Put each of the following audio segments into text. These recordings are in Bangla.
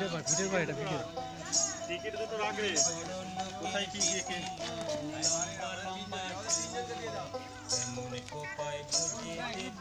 ভিডিও কর ভিডিও কর এটা ভিডিও। টিকিট দুটো রাখবে। কোথায় কি কে মনে কোপায় বুঝে দেব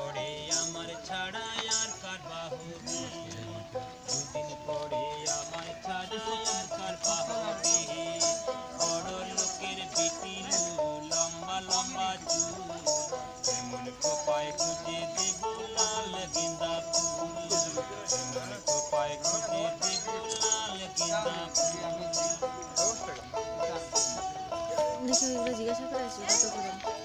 পরে আমার ছাড়া আর কার বাহুবি দুদিন পরে আমার ছাড়া আর কার বাহুবি বড় লোকের বিটিলু লম্বা লম্বা চুল। এমন কোপায় খুঁজে দেব লাল গেন্দা ফুল। এমন কোপায় খুঁজে দেব লাল গেন্দা ফুল। জিজ্ঞাসা করে আসি কত করে?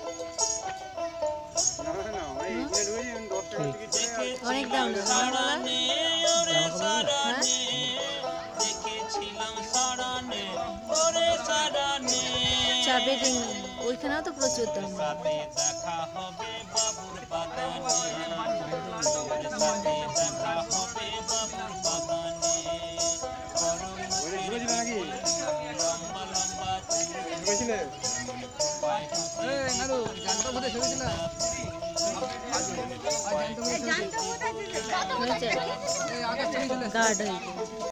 রিং ওইখানেও তো প্রচুর দাম সাথে দেখা হবে বাবুর বাগানে সাথে দেখা হবে বাবুর বাগানে লম্বা লম্বা চুল পায় गार्डन